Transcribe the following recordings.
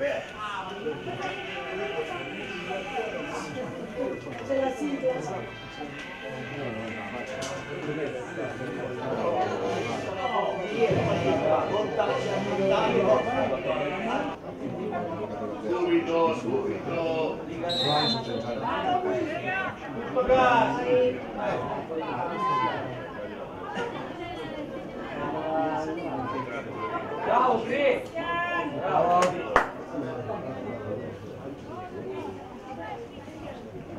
C'è la sigla. Subito, subito. Ciao, Cri! C'è qualcuno che fa un buon affare, non è che mi dà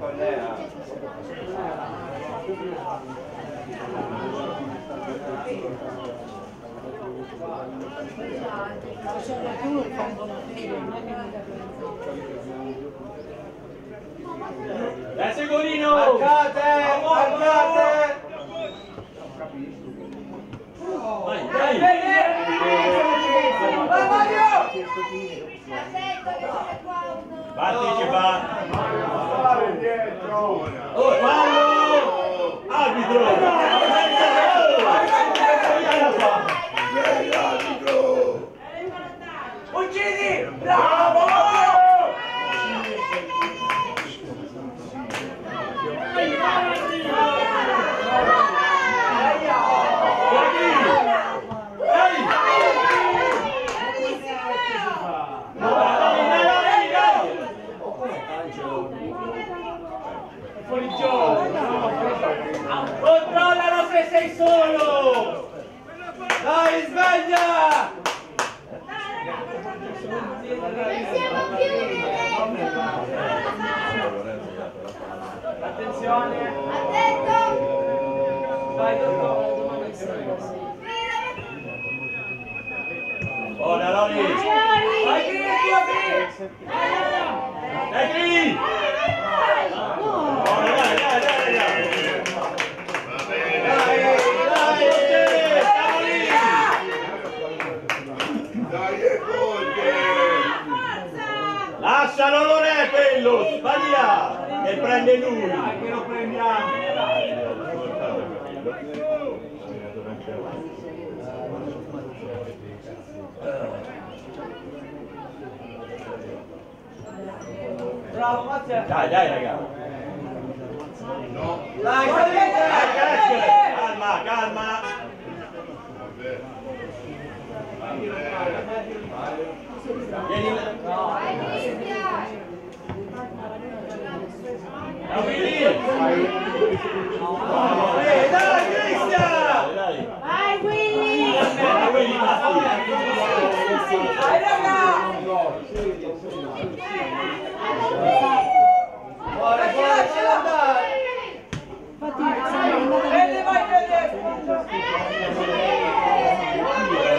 Dai, Segolino! Marcate! Marcate! Vai! Vai Mario! Partecipa! Fare dietro. Oh, fallo! Arbitro! Uccidi! Bravo! Fuori gioco! Controllalo se sei solo! Dai, sveglia! Siamo chiusi Attenzione! Attento! Vai, Dottor! Buona Loris! Vai, Cri, Cri, Dai, Cri! Buona, dai, dai, dai, dai! Va bene. Dai, dai, stiamo lì! Dai, e Conte. Lascialo, non è quello! Sbaglia! E prende lui! Che lo prendiamo! Bravo, Mazzia! Dai, dai, raga! No. Dai! Calma, calma! Vieni là! Vai! Eh, dai! Vai Willy, basta! Dai, raga! Fuori, fuori, ce la dai! Infatti, siamo andati Fede, vai, Fede! Vai,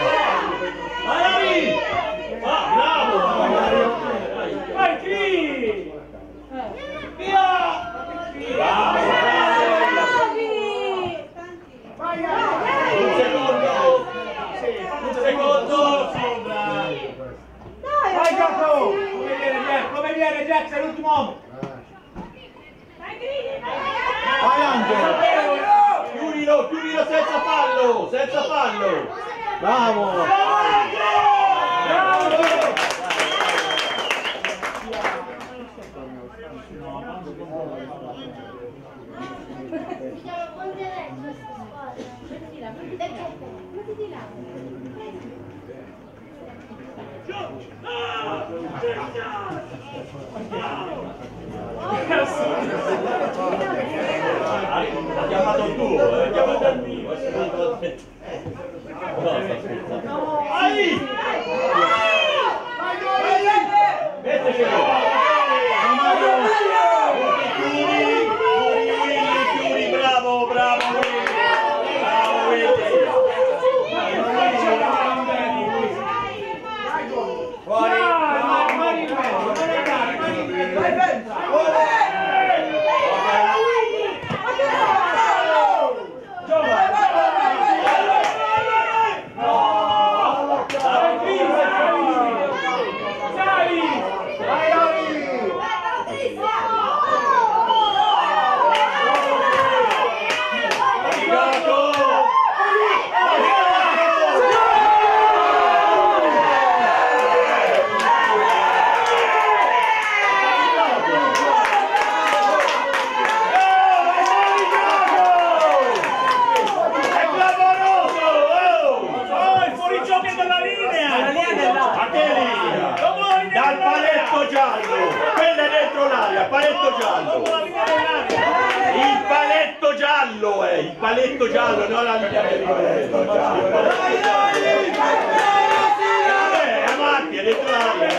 giallo è, il paletto giallo, non la linea del paletto giallo. Vabbè, avanti, è dentro l'aria.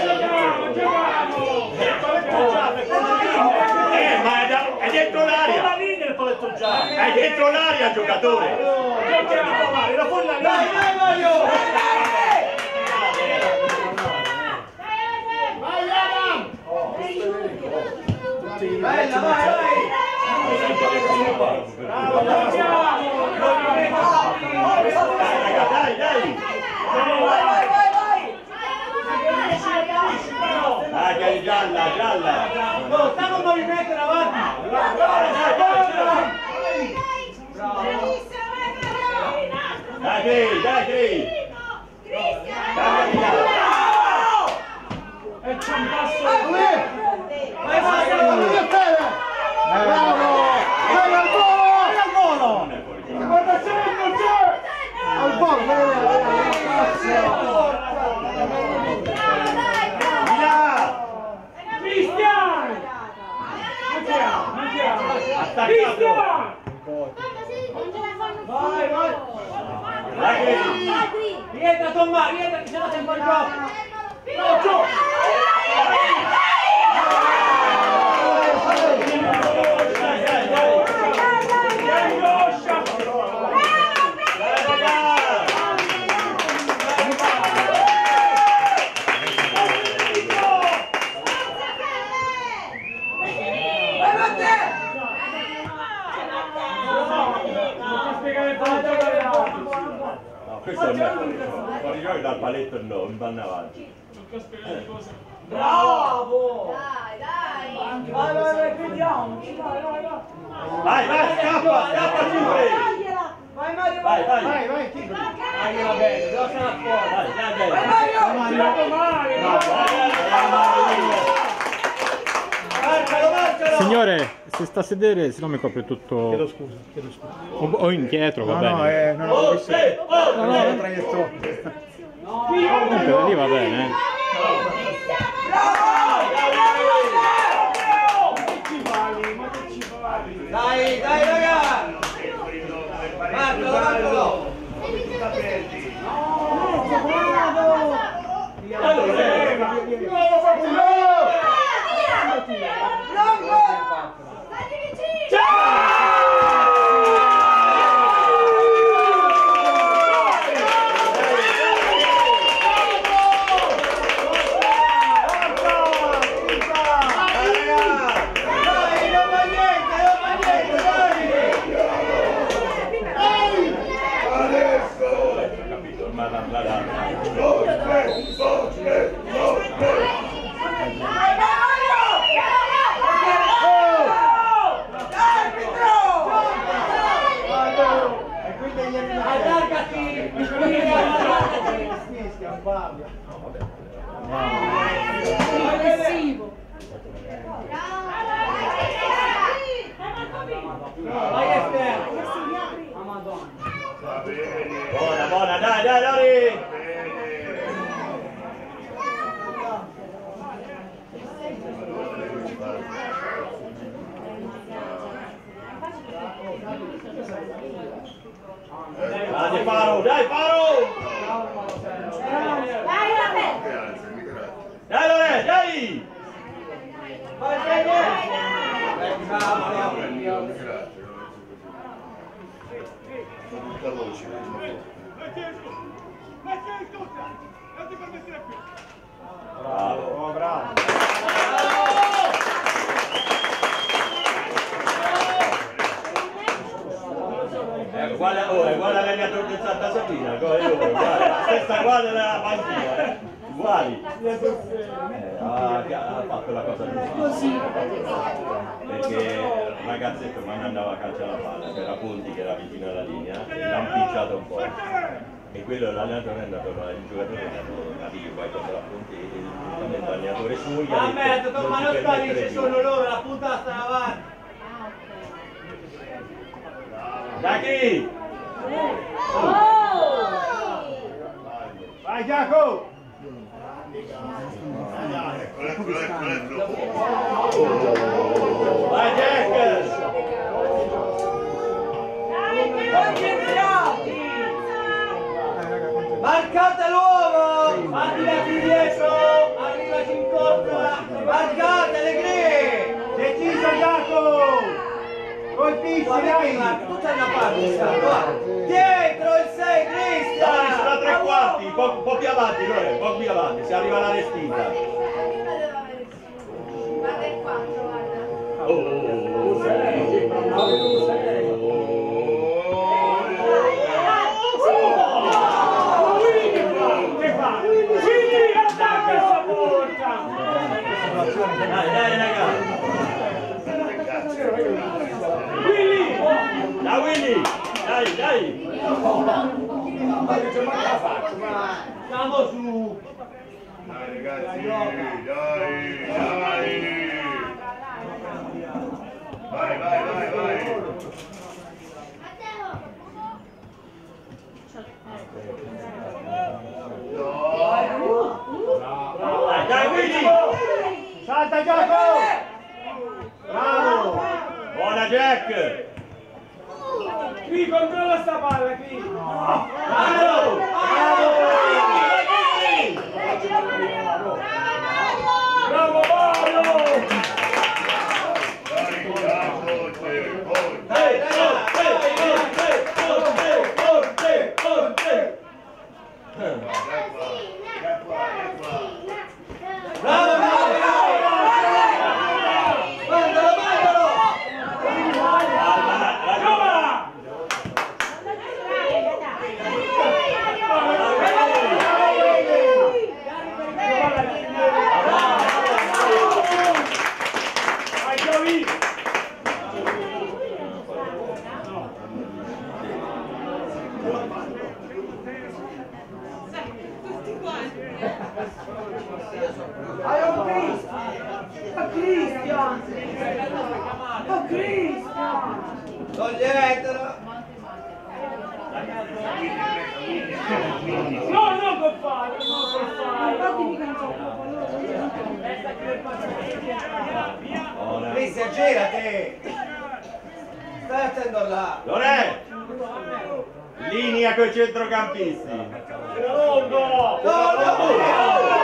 Eh, ma è, da- è dentro l'aria. il. È dentro l'aria il giocatore. La. Dai, dai, Mario! Vai, vai, vai! Gialla, gialla. No, stanno in movimento in avanti. Dai, dai, dai. Dai, Gri, dai. Dai, Gri. E c'è un passo. Vai, vai, vai! Bravo! Vai al volo! Vai al volo! Guarda sempre, c'è! Al volo, vai, vai, Via. Cristian! Vai, vai! Rientra Tomma, rientra che ce l'ha sempre il gioco. Dai, dai, dai. Angoscia! Dai, raga. Non ti spiegare il paletto che No, questo è un metodo. Fuori gioco dal paletto no, mi vanno avanti. Bravo! Dai, dai! Vai, vai, vai, vediamoci, vai, vai, vai. Vai, vai, scappa, scappa, Cipri. Vai Mario, Vai, vai. vai, vai, Tigre. Vai, va bene, devo stare fuori. Dai, dai, dai. Vai Mario! Tirato male! Marcalo, marcalo! Signore, se sta a sedere, se no mi copre tutto. Chiedo scusa, chiedo scusa. O, o indietro, va No, bene. no, eh, non ho Oh, visto. sì, oh. Non ho la traiettoria. Comunque lì va bene. eh. Dai, dai raga! Marcalo, marcalo! Dai, non fa niente, non fa niente, dai! Adesso! Capito, ormai la la la. Forte, forte, forte! E quindi gli eliminati. Allargati! Allargati! Fischia, un parlo. Aggressivo! Vai esterno! Va bene, Buona, buona, dai, dai, dai. bene! Dai, Faro, dai, Faro. Dai, vabbè! Grazie, mi grazie. Dai, Lore, dai. Vai, vai, vai! Bravo, mi grazie. Sono tutta voce. Bravo. Oh, bravo. Ecco, guarda, guarda l'allenatore del Santa Sabina, guarda, oh, guarda, la stessa guarda della panchina, uguali. Eh, ha, ha fatto la cosa giusta. Perché il ragazzetto quando andava a calcio alla palla, c'era Ponti che era vicino alla linea, l'ha impicciato un po'. E quello l'allenatore è andato, il giocatore è andato a dire qualcosa alla Ponti, e l'allenatore suo gli ha A me, detto, ma non non ti sta lì, ci sono loro, la punta sta avanti. Dai, chi? Vai Giacomo! Eccolo, eccolo, eccolo. Vai Jack! Concentrati! Marcate l'uomo! Arrivati dietro! Arrivaci in corda! Marcate le gre! Deciso Giacomo! Colpisci, dai! Tutta una parte, Dietro il 6 Dai, sono a tre Cristian! quarti, un po', po' più avanti, Lore, un po' più avanti, si arriva alla respinta. Guarda il 4, guarda. Oh, oh, oh, Dai, Willy, dai, dai. Siamo su! Dai ragazzi, dai, dai. Vai, vai, vai, vai. Dai, dai Willy. Salta Giacomo! Bravo! Buona Jack. Qui controlla sta palla, qui! Bravo. Bravo Mario! Dai, dai, forte, forte. Dai, dai, forte, forte, forte, forte. Dai qua, dai qua, dai qua. Bravo Mario! Mandalo, mandalo! Alla- alla- Hai capito? Hai un Cristian! Ma Cristian! Ma Cristian! Toglietelo! No, non per fare, non per Buona. Cristian, girati! Stai attento là! Lore. Linea con i centrocampisti. No, no! Dai!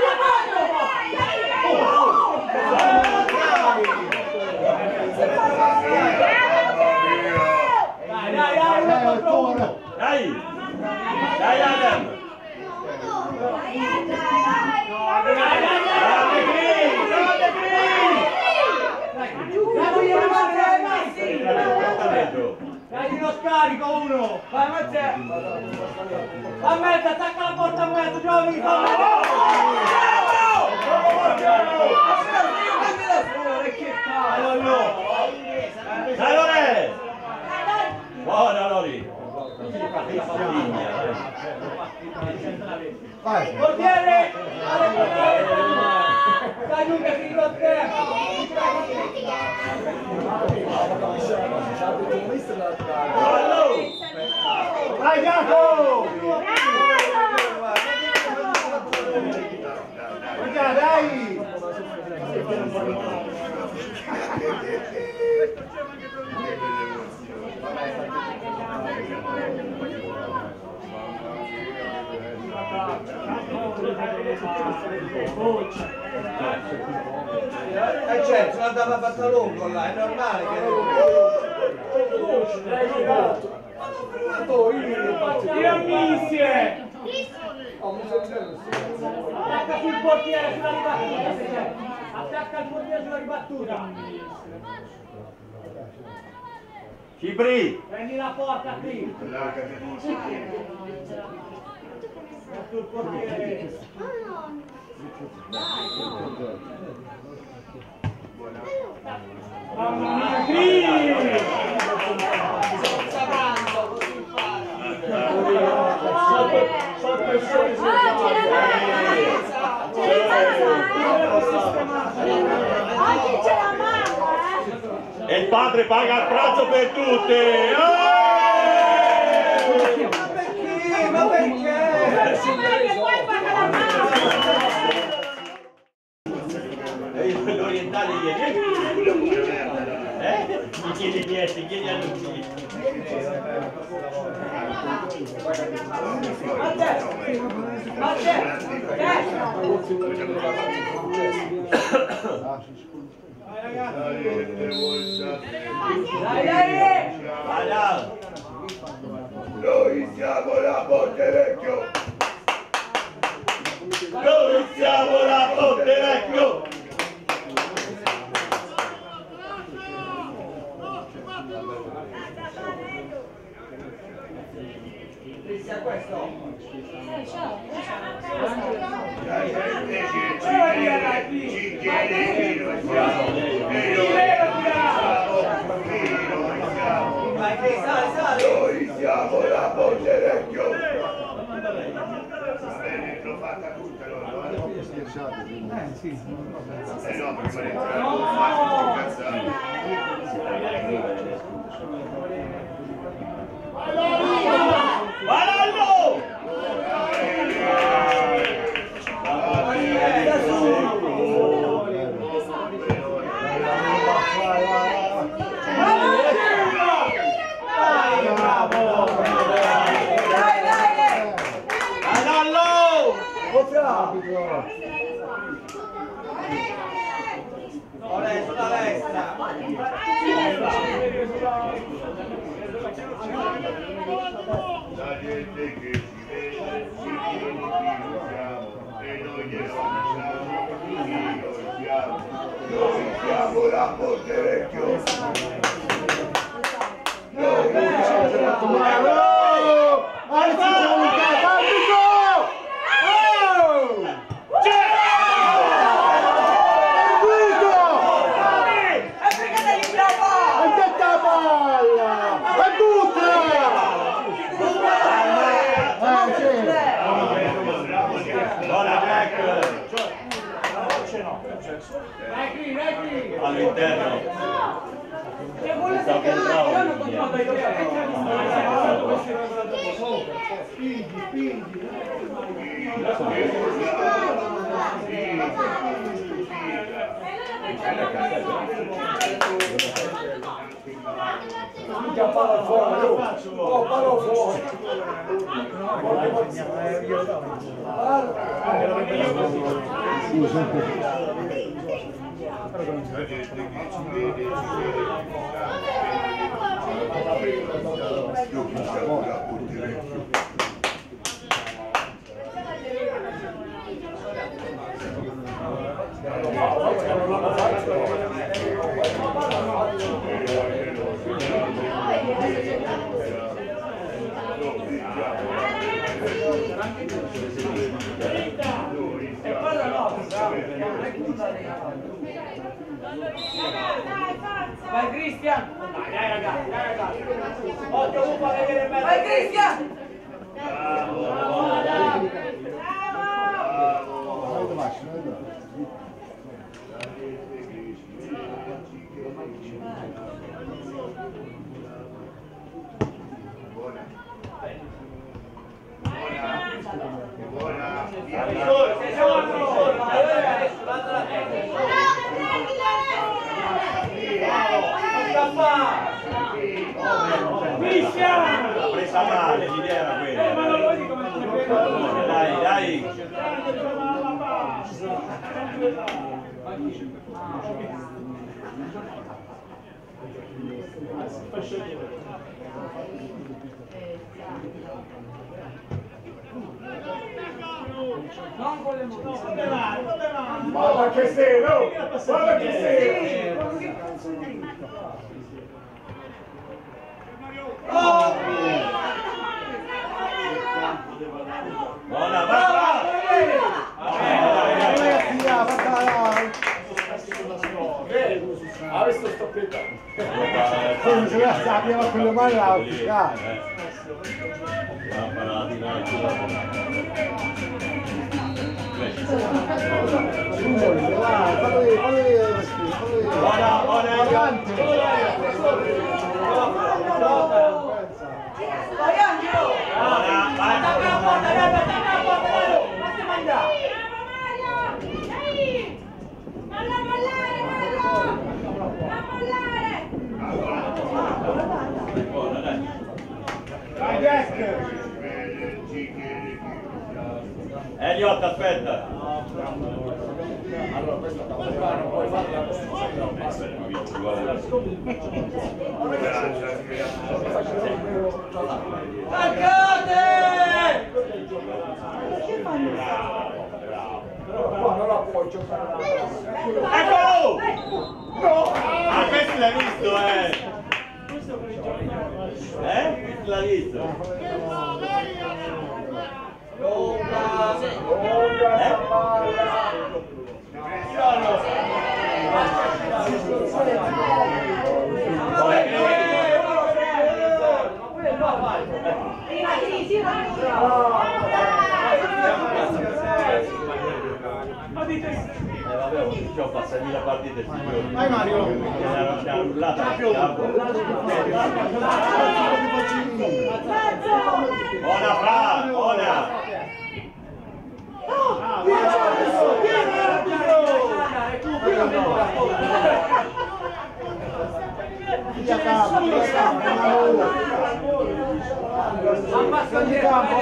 uno! Vai Mazzè! A mezzo, attacca la porta a mezzo, giovi! Che cavolo! Dai Lore. Buona Lori. Ligna, dai. Portiere! Dai Luca, ti lo Ballo. Vai Giacomo! Guarda, dai! Eh certo, andava fatta lungo là, è normale che... Tira mischie! Attacca sul portiere sulla ribattuta se c'è! Attacca il portiere sulla ribattuta! Cipri! Prendi la porta qui! Sul portiere! Mamma mia, qui! Sotto il sole si Oggi c'è la mamma, E il padre paga il pranzo per tutti! Eh! Ma perché? Ma perché? eh! E orientali gli Eh? Gli chiedi niente, chiedi a lui. Dai, dai! Vai, dai. Noi siamo la Ponte Vecchio! Noi siamo la Ponte Vecchio! La gente ci chiede, ci chiede chi noi siamo! E noi siamo, chi noi siamo! Vai che sale, sale! Noi siamo la Ponte Vecchio! Va bene, l'ho fatta tutta loro, eh? Eh no, prima di entrare non faccio cazzate. Barallo! Barallo! Ora sulla destra! La gente che ci vede si chiede chi noi siamo e noi glielo diciamo chi noi siamo. Noi siamo la Ponte Vecchio. Noi siamo Bravo! Alzi comunità, arbitro! Oh! Arbitro! E detta la palla! E butta! Eh, sì. Buona Jack! Vai qui, vai qui! All'interno. Se vuole Pensavo che entrava io non lì, controllo eh. io, La gente che Noi siamo la Ponte Vecchio. Vai Cristian! Dai, dai ragazzi, dai ragazzi! Occhio lupo a vedere bene! Vai Cristian! Buona. Sei solo, vai, vai, adesso, lato la testa! Non scappare! Cristian! L'ha presa male, l'idea era Eh, ma quella. non lo vedi come non è vero? Dai, dai. Non con le mani. Guarda che sei, no! Guarda che sei! Buona, va, va! Ragazzi, ah, guarda, Aspettando. Poi se la sappiamo con le mani la fiscale. La paratina fallo vedere. Buona, buona, Avanti. Vai Angelo! buona, vai! Attacca la porta, attacca la porta, dai. Fatti mangiare. Malla mollare, Mallo! Non mollare! Buona, dai! Dai, Jack. Elliot, aspetta! Attaccate! Qua non la puoi giocare. Eccolo! Ah, questo l'hai visto, eh! Eh? Questo l'hai visto? Lunga sta palla. Prima sì, sì, ma Eh vabbè, ho ho fatto 6.000 partite sicuro. Vai, Mario. Mi hanno mi hanno rullato a fianco. Buona Fra, buona! Capo, via capo, una Ammazza Prendi campo,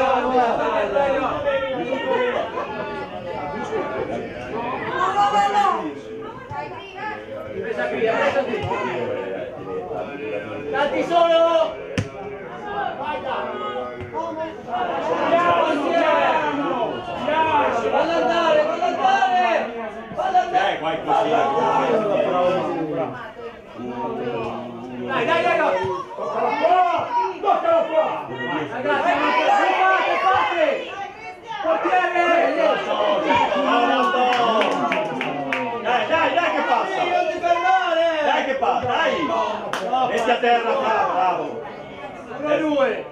Tanti solo! Fallo andare, fallo andare! Fallo andare! Eh, qualcosina. Dai, dai, dai, dai! Toccala qua! Toccala qua! Ragazzi, fate, fate! Portiere! Dai, dai, dai che passa! Non ti fermare! Dai dai! Metti a terra, bravo, bravo! 3-2!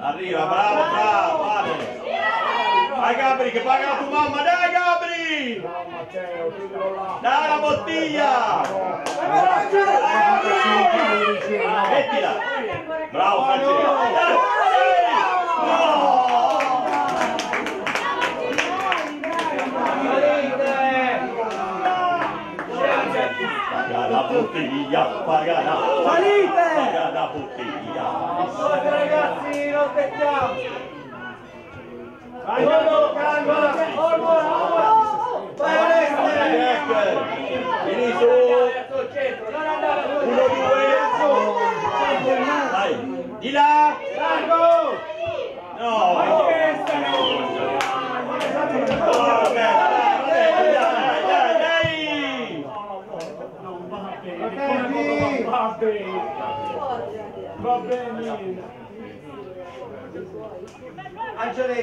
Arriva, bravo, bravo, vale! Vai Gabri, che paga la tua mamma, dai Gabri! Dai la bottiglia! Mettila! Bravo Francesco! Dai! No! La bottiglia, paga la Salite! Paga la bottiglia! Forza ragazzi, non aspettiamo! Vai, Giorgio, calma. Vai Alessio! Jack! Vieni su! Non andare sul Uno, due! Vai! Di là! Largo! No! Vabbè, dai, dai, dai, dai! Attenti. Va bene! Va bene! Angeli, salete! No, Saltelo, bravo. No, scusa, Ragione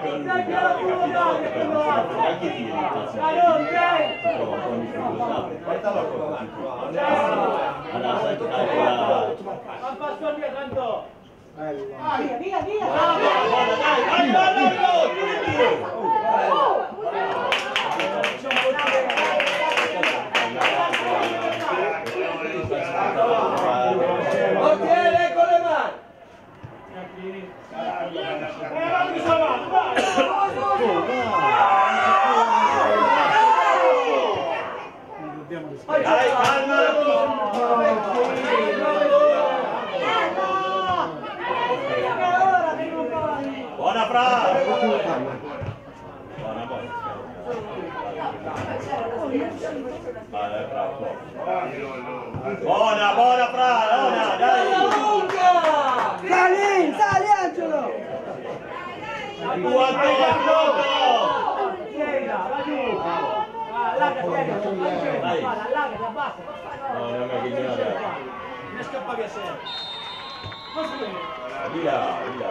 con il anche i tiri, trova un po' di difficoltà. Guardava qua. Allora, sai che calcola... Via, via, via! Guarda, dai, dai, dai, dai, dai, tiri, tiro! Portiere con le mani! bravo. Buona, buona. Vale, bravo. Buona, buona, Fra, buona, dai. Sali, sali Angelo! Tu, Antonio, Tienila, va giù. Ah, là che ti abbassa. No, non è che ignorare. Ne scappa via sempre. Via, via.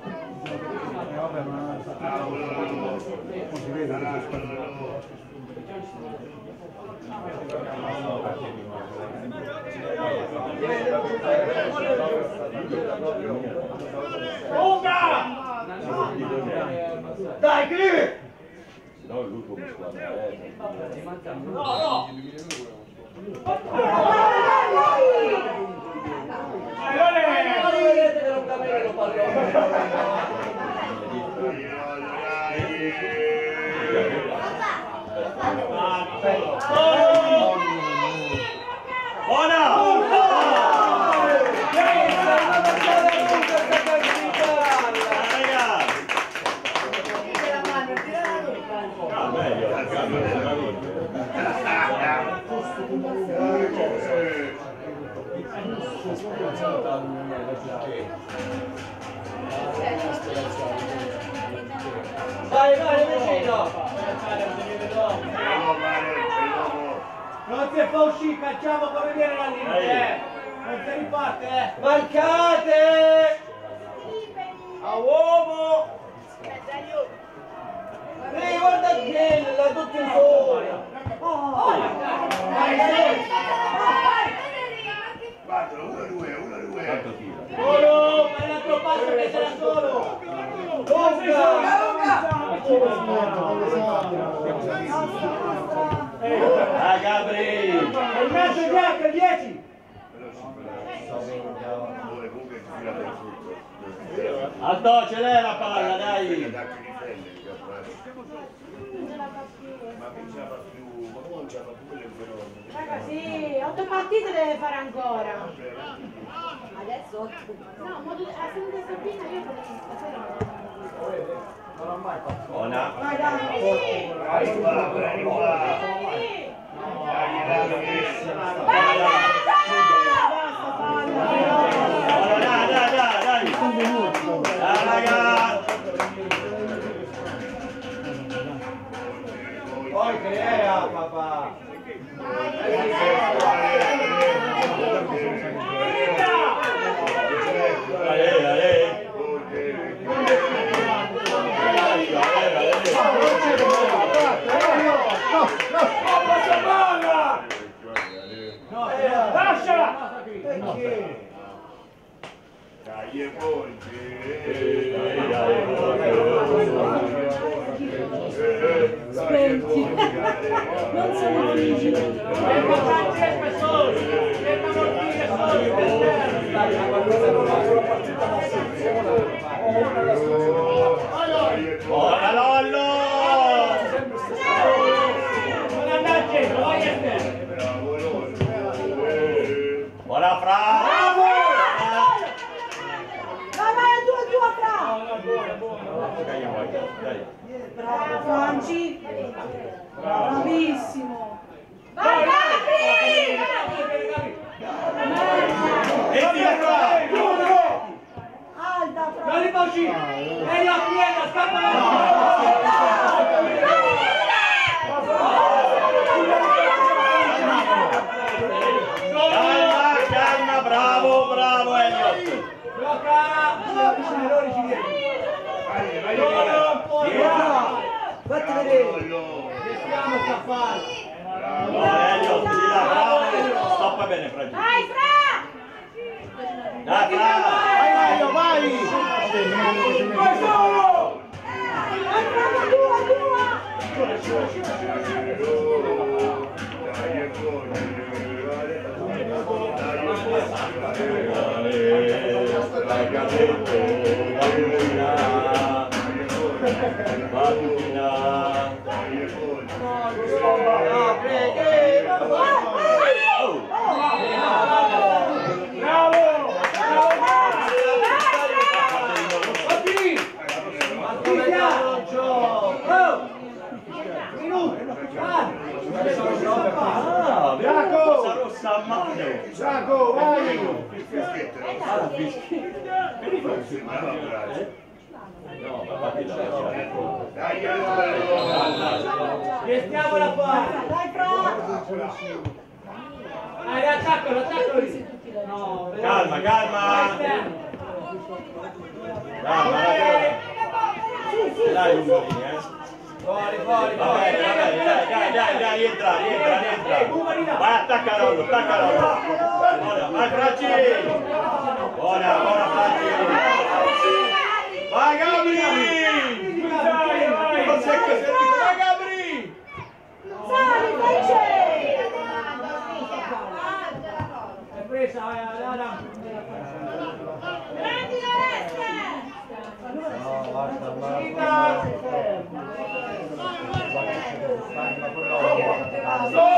calcolare. Dalla Londra. Dai, Cri! No, lui come squadra, eh. No, no! Ma Gracias. Vai, vai, vicino! Non si fa uscire, cacciamo come viene la linea, eh! Non si riparte, eh! Mancate! A uomo! Ehi, guarda che la tutti in solo! Quattro, uno, due, uno, due. Quanto tira? Solo! Ma un altro passo che sarà solo! Ah, Gabri! Il mezzo bianco, il 10! Due, comunque si tira per sotto. Alto, ce l'è la palla, dai! Di. Ma che ce la fa più? Ma come non ce la fa più fenomeno? Raga, sì, otto partite deve fare ancora. Adesso No, ma tu- a seconda Sabina io potevo stasera. Buona! Vai, dai. Vai qua, vai qua. Sì. Dai, dai, Vai, dai. Basta, palla. Buona, dai, dai, dai, dai! Dai, raga! Poi crea, papà! Dai, uscire! E la piega, scappa la Calma, calma, bravo, bravo Elliot! Ci viene! Non puoi! Fatti vedere! Restiamo sta palla! Bravo Elliot, bravo! Stoppa bene, Fra! Like a little, like a little. Ah, Jaco! cosa rossa a mano. Giaco, vai! Ah, No, ma fatti la Restiamo la palla. Dai, Fra! Dai, attacco, attacco lì. No, Calma, calma. Esterno. Calma, dai, Ungolini, eh. Fuori, fuori, Va bene, va bene, dai, dai, dai, dai, rientra, rientra, rientra. Vai, attacca Rollo, attacca Rollo. Buona, vai Franci. Buona, buona Franci. Vai Gabri. Non sei così, vai Gabri. Sali, fece! È presa, vai, vai, vai. Prendi la destra! Stoppa la